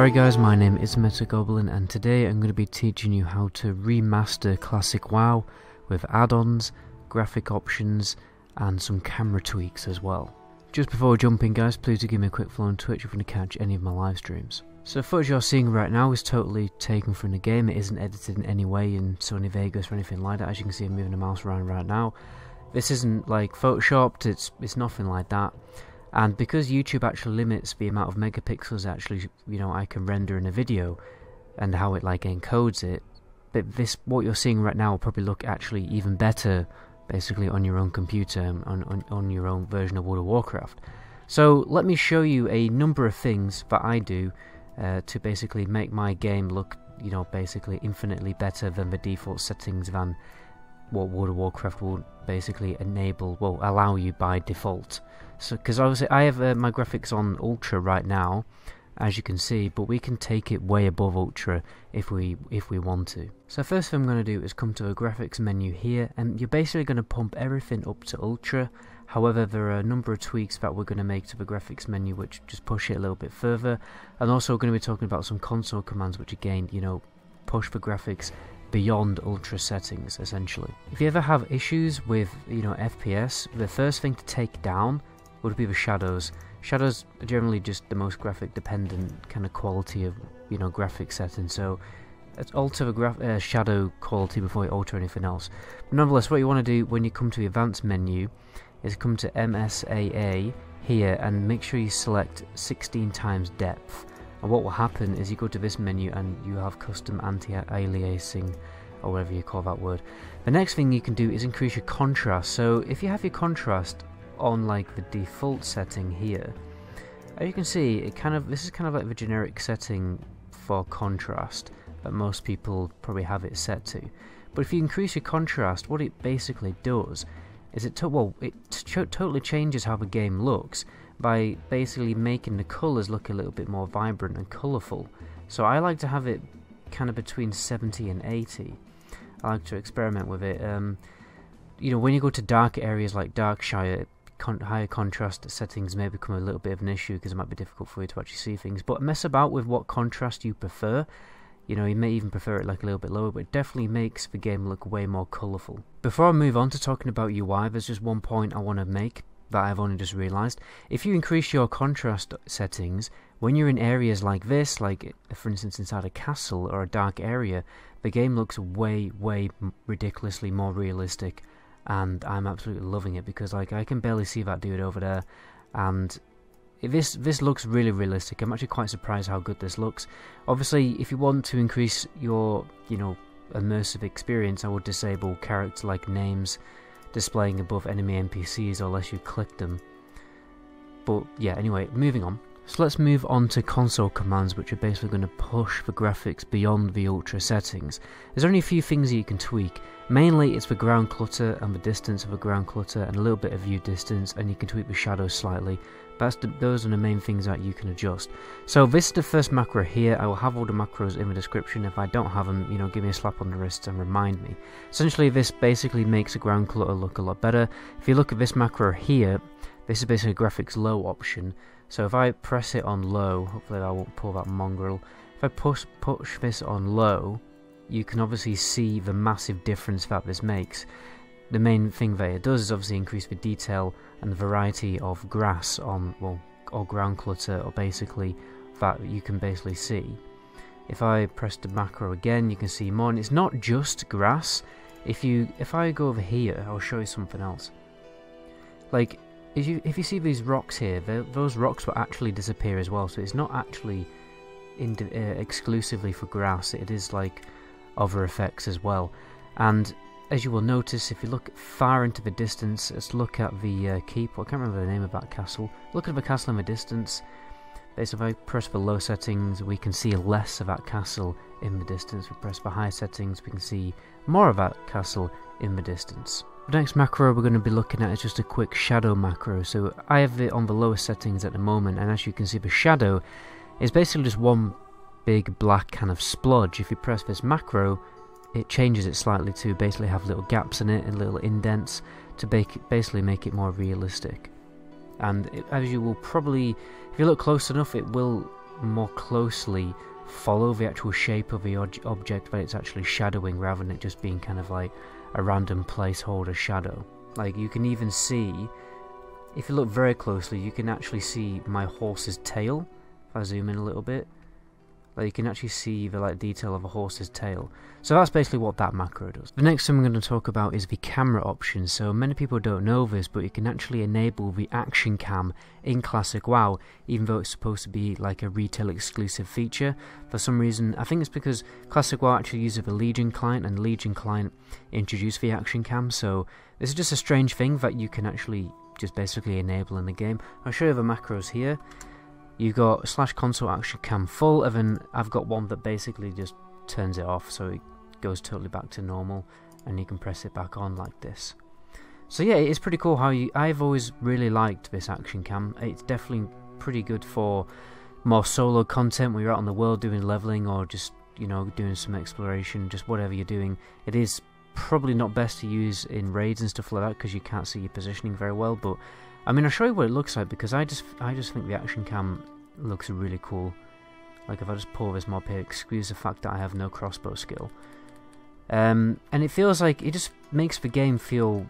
Alright guys, my name is Metagoblin and today I'm going to be teaching you how to remaster classic WoW with add-ons, graphic options and some camera tweaks as well. Just before jumping guys, please do give me a quick follow on Twitch if you want to catch any of my live streams. So footage you're seeing right now is totally taken from the game, it isn't edited in any way in Sony Vegas or anything like that, as you can see I'm moving the mouse around right now. This isn't like photoshopped, it's, it's nothing like that and because YouTube actually limits the amount of megapixels actually you know I can render in a video and how it like encodes it but this what you're seeing right now will probably look actually even better basically on your own computer on, on, on your own version of World of Warcraft so let me show you a number of things that I do uh, to basically make my game look you know basically infinitely better than the default settings than what World of Warcraft will basically enable, well, allow you by default. So, because obviously I have uh, my graphics on Ultra right now, as you can see, but we can take it way above Ultra if we if we want to. So first thing I'm going to do is come to a graphics menu here, and you're basically going to pump everything up to Ultra. However, there are a number of tweaks that we're going to make to the graphics menu which just push it a little bit further, and also we're going to be talking about some console commands which again, you know, push the graphics beyond ultra settings essentially. If you ever have issues with you know FPS, the first thing to take down would be the shadows. Shadows are generally just the most graphic dependent kind of quality of you know graphic setting. So it's alter the uh, shadow quality before you alter anything else. But nonetheless, what you want to do when you come to the advanced menu is come to MSAA here and make sure you select 16 times depth and what will happen is you go to this menu and you have custom anti-aliasing or whatever you call that word. The next thing you can do is increase your contrast. So if you have your contrast on like the default setting here, as you can see, it kind of this is kind of like the generic setting for contrast that most people probably have it set to. But if you increase your contrast, what it basically does is it to well it totally changes how the game looks by basically making the colours look a little bit more vibrant and colourful. So I like to have it kind of between 70 and 80. I like to experiment with it. Um, you know, when you go to dark areas like Darkshire, con higher contrast settings may become a little bit of an issue because it might be difficult for you to actually see things. But mess about with what contrast you prefer. You know, you may even prefer it like a little bit lower, but it definitely makes the game look way more colourful. Before I move on to talking about UI, there's just one point I want to make that I've only just realized. If you increase your contrast settings, when you're in areas like this, like for instance inside a castle or a dark area, the game looks way, way ridiculously more realistic, and I'm absolutely loving it because like I can barely see that dude over there, and this this looks really realistic. I'm actually quite surprised how good this looks. Obviously, if you want to increase your, you know, immersive experience, I would disable character like names displaying above enemy NPCs unless you click them. But yeah, anyway, moving on. So let's move on to console commands which are basically going to push the graphics beyond the ultra settings. There's only a few things that you can tweak. Mainly it's the ground clutter and the distance of the ground clutter and a little bit of view distance and you can tweak the shadows slightly. That's the, those are the main things that you can adjust. So this is the first macro here. I will have all the macros in the description. If I don't have them, you know, give me a slap on the wrist and remind me. Essentially this basically makes the ground clutter look a lot better. If you look at this macro here, this is basically a graphics low option. So if I press it on low, hopefully I won't pull that mongrel. If I push, push this on low, you can obviously see the massive difference that this makes. The main thing that it does is obviously increase the detail and the variety of grass on, well, or ground clutter, or basically that you can basically see. If I press the macro again, you can see more, and it's not just grass. If you, if I go over here, I'll show you something else. Like, you if you see these rocks here, those rocks will actually disappear as well. So it's not actually uh, exclusively for grass. It is like other effects as well. And as you will notice, if you look far into the distance, let's look at the uh, keep. I can't remember the name of that castle. Look at the castle in the distance. Basically, if I press the low settings, we can see less of that castle in the distance. If we press the high settings, we can see more of that castle in the distance. The next macro we're going to be looking at is just a quick shadow macro. So I have it on the lowest settings at the moment and as you can see the shadow is basically just one big black kind of splodge. If you press this macro it changes it slightly to basically have little gaps in it and little indents to basically make it more realistic. And it, as you will probably, if you look close enough, it will more closely follow the actual shape of the object that it's actually shadowing rather than it just being kind of like a random placeholder shadow. Like you can even see, if you look very closely, you can actually see my horse's tail. If I zoom in a little bit, like you can actually see the like detail of a horse's tail. So that's basically what that macro does. The next thing I'm going to talk about is the camera options. So many people don't know this, but you can actually enable the action cam in Classic WoW, even though it's supposed to be like a retail exclusive feature. For some reason, I think it's because Classic WoW actually uses the Legion client, and Legion client introduced the action cam. So this is just a strange thing that you can actually just basically enable in the game. I'll show you the macros here. You've got slash console action cam full, and then I've got one that basically just turns it off so it goes totally back to normal and you can press it back on like this. So yeah, it's pretty cool how you. I've always really liked this action cam. It's definitely pretty good for more solo content where you're out on the world doing leveling or just you know doing some exploration, just whatever you're doing. It is probably not best to use in raids and stuff like that because you can't see your positioning very well, but I mean, I'll show you what it looks like because I just I just think the action cam looks really cool. Like if I just pull this mob here, excuse the fact that I have no crossbow skill. Um, and it feels like it just makes the game feel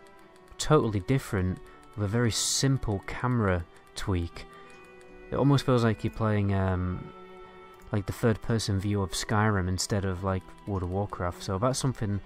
totally different with a very simple camera tweak. It almost feels like you're playing um, like the third person view of Skyrim instead of like World of Warcraft. So that's something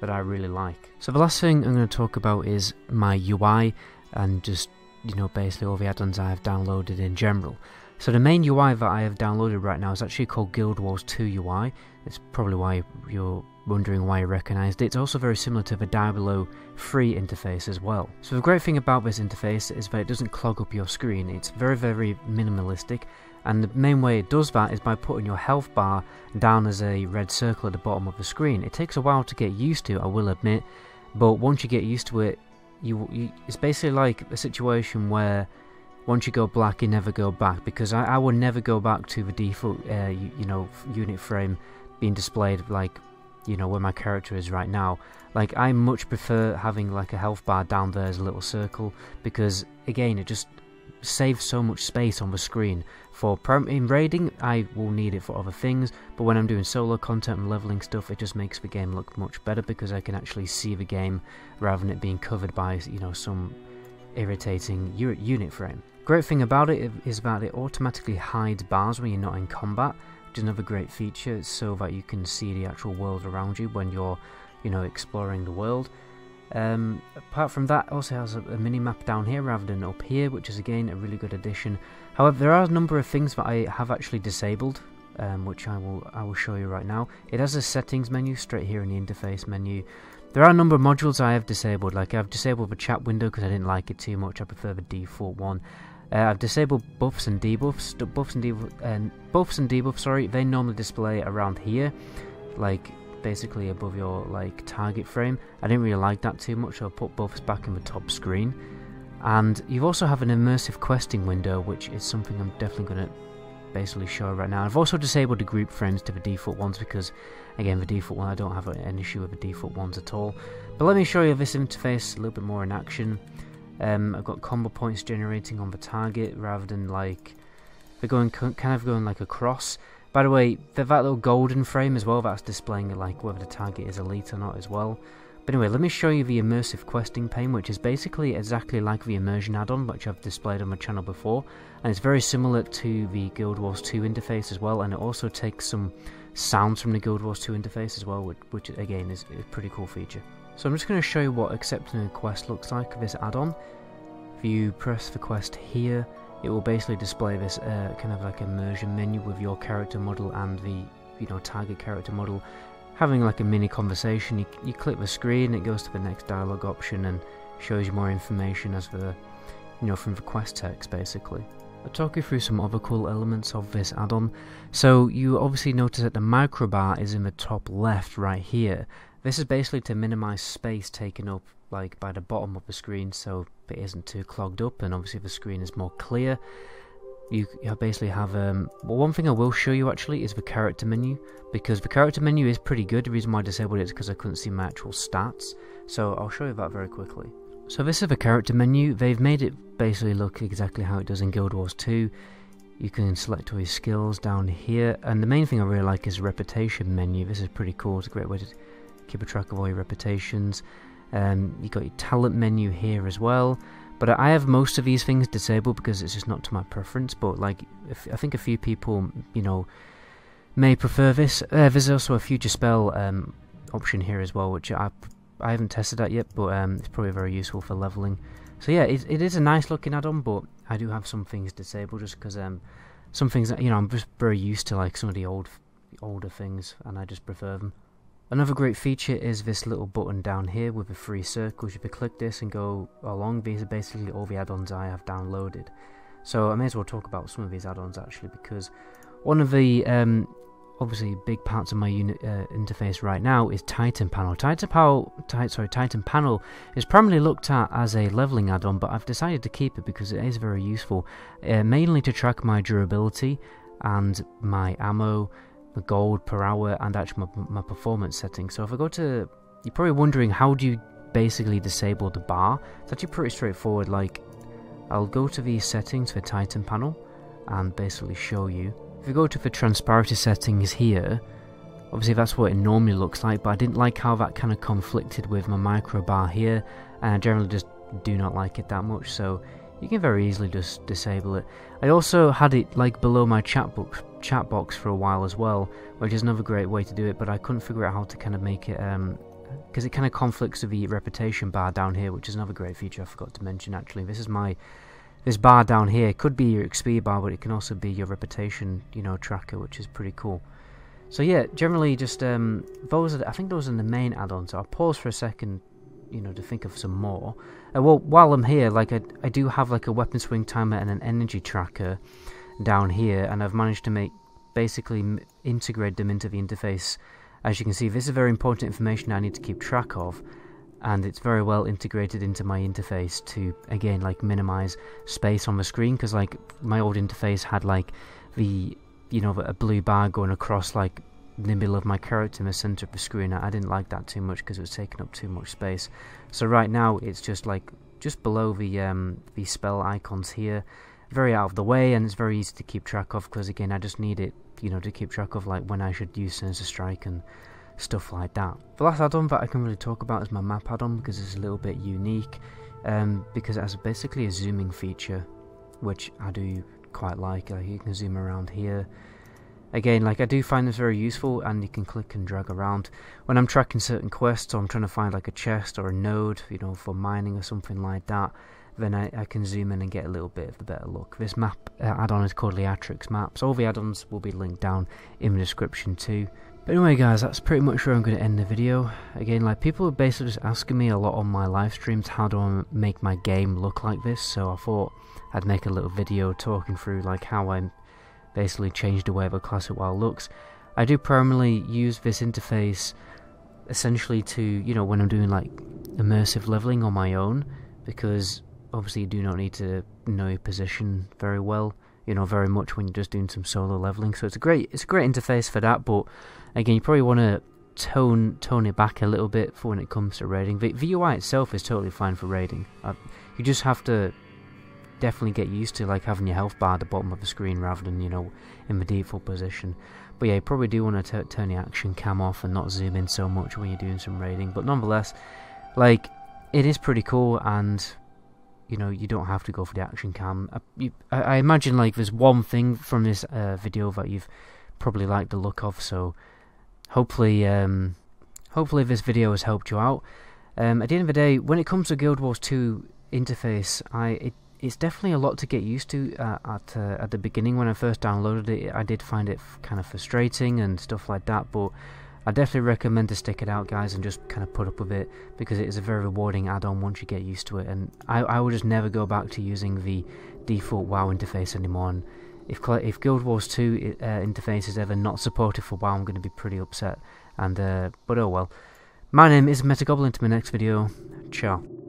that I really like. So the last thing I'm going to talk about is my UI and just you know, basically all the add-ons I have downloaded in general. So the main UI that I have downloaded right now is actually called Guild Wars 2 UI. It's probably why you're wondering why you recognised it. It's also very similar to the Diablo free interface as well. So the great thing about this interface is that it doesn't clog up your screen. It's very, very minimalistic. And the main way it does that is by putting your health bar down as a red circle at the bottom of the screen. It takes a while to get used to, I will admit, but once you get used to it, you, you, it's basically like a situation where once you go black you never go back because I, I will never go back to the default uh, you, you, know unit frame being displayed like you know where my character is right now. Like I much prefer having like a health bar down there as a little circle because again it just saves so much space on the screen for in raiding I will need it for other things but when I'm doing solo content and leveling stuff it just makes the game look much better because I can actually see the game rather than it being covered by you know some irritating unit frame. Great thing about it is that it automatically hides bars when you're not in combat which is another great feature so that you can see the actual world around you when you're you know exploring the world um, apart from that, also has a, a mini map down here rather than up here, which is again a really good addition. However, there are a number of things that I have actually disabled, um, which I will I will show you right now. It has a settings menu straight here in the interface menu. There are a number of modules I have disabled, like I've disabled the chat window because I didn't like it too much. I prefer the default one. Uh, I've disabled buffs and debuffs. Buffs and debuffs, and buffs and debuffs. Sorry, they normally display around here, like basically above your like target frame. I didn't really like that too much, so I put buffs back in the top screen. And you also have an immersive questing window, which is something I'm definitely going to basically show right now. I've also disabled the group frames to the default ones because, again, the default one, I don't have an issue with the default ones at all. But let me show you this interface a little bit more in action. Um, I've got combo points generating on the target rather than like they're going kind of going like across. By the way, that little golden frame as well, that's displaying like whether the target is elite or not as well. But anyway, let me show you the immersive questing pane, which is basically exactly like the immersion add-on, which I've displayed on my channel before. And it's very similar to the Guild Wars 2 interface as well, and it also takes some sounds from the Guild Wars 2 interface as well, which, which again is a pretty cool feature. So I'm just going to show you what accepting a quest looks like this add-on. If you press the quest here, it will basically display this uh, kind of like immersion menu with your character model and the you know target character model having like a mini conversation you, you click the screen it goes to the next dialogue option and shows you more information as the you know from the quest text basically I'll talk you through some other cool elements of this add-on. So you obviously notice that the micro bar is in the top left right here. This is basically to minimize space taken up like by the bottom of the screen so it isn't too clogged up and obviously the screen is more clear. You, basically have um well one thing I will show you actually is the character menu because the character menu is pretty good. The reason why I disabled it is because I couldn't see my actual stats so I'll show you that very quickly. So this is the character menu. They've made it basically look exactly how it does in Guild Wars 2 you can select all your skills down here and the main thing I really like is reputation menu. This is pretty cool. It's a great way to keep a track of all your reputations um, you got your talent menu here as well. But I have most of these things disabled because it's just not to my preference but like I think a few people you know may prefer this. Uh, there's also a future spell um, option here as well which I, I haven't tested that yet but um, it's probably very useful for leveling. So yeah it, it is a nice looking add-on but I do have some things disabled just because um, some things that, you know, I'm just very used to like some of the old, older things and I just prefer them. Another great feature is this little button down here with the three circles. If you click this and go along, these are basically all the add-ons I have downloaded. So I may as well talk about some of these add-ons actually because one of the um, obviously big parts of my unit uh, interface right now is Titan Panel. Titan Panel, sorry, Titan Panel is primarily looked at as a leveling add-on, but I've decided to keep it because it is very useful, uh, mainly to track my durability and my ammo, the gold per hour, and actually my, my performance settings. So if I go to, you're probably wondering how do you basically disable the bar? It's actually pretty straightforward. Like, I'll go to the settings for Titan Panel and basically show you if we go to the transparency settings here, obviously that's what it normally looks like, but I didn't like how that kind of conflicted with my micro bar here, and I generally just do not like it that much, so you can very easily just disable it. I also had it like below my chat box, chat box for a while as well, which is another great way to do it, but I couldn't figure out how to kind of make it, um, because it kind of conflicts with the reputation bar down here, which is another great feature I forgot to mention actually. This is my this bar down here could be your XP bar, but it can also be your reputation, you know, tracker, which is pretty cool. So yeah, generally just um, those are I think those are the main add-ons. I'll pause for a second, you know, to think of some more. Uh, well, while I'm here, like I, I do have like a weapon swing timer and an energy tracker down here, and I've managed to make basically integrate them into the interface. As you can see, this is very important information I need to keep track of and it's very well integrated into my interface to again like minimize space on the screen because like my old interface had like the you know a blue bar going across like the middle of my character in the center of the screen. I didn't like that too much because it was taking up too much space. So right now it's just like just below the um, the spell icons here very out of the way and it's very easy to keep track of because again I just need it you know to keep track of like when I should use Sinister Strike and stuff like that. The last add-on that I can really talk about is my map add-on because it's a little bit unique um, because it has basically a zooming feature which I do quite like. Like you can zoom around here. Again, like I do find this very useful and you can click and drag around. When I'm tracking certain quests or I'm trying to find like a chest or a node, you know, for mining or something like that, then I, I can zoom in and get a little bit of the better look. This map uh, add-on is called Leatrix Maps. All the add-ons will be linked down in the description too. But anyway guys, that's pretty much where I'm going to end the video. Again, like people are basically just asking me a lot on my live streams, how do I make my game look like this? So I thought I'd make a little video talking through like how I basically changed the way the Classic WoW looks. I do primarily use this interface essentially to, you know, when I'm doing like immersive leveling on my own, because obviously you do not need to know your position very well you know very much when you're just doing some solo leveling. So it's a great it's a great interface for that but again you probably want to tone tone it back a little bit for when it comes to raiding. The, the UI itself is totally fine for raiding. Uh, you just have to definitely get used to like having your health bar at the bottom of the screen rather than you know in the default position. But yeah you probably do want to turn the action cam off and not zoom in so much when you're doing some raiding. But nonetheless like it is pretty cool and you know you don't have to go for the action cam. I, you, I, I imagine like there's one thing from this uh, video that you've probably liked the look of. So hopefully, um, hopefully this video has helped you out. Um, at the end of the day, when it comes to Guild Wars 2 interface, I it, it's definitely a lot to get used to. Uh, at uh, at the beginning when I first downloaded it, I did find it kind of frustrating and stuff like that. But I definitely recommend to stick it out, guys, and just kind of put up with it because it is a very rewarding add-on once you get used to it. And I, I will just never go back to using the default WoW interface anymore. And if if Guild Wars 2 uh, interface is ever not supported for WoW, I'm going to be pretty upset. And uh, but oh well. My name is Metagoblin. To my next video. Ciao.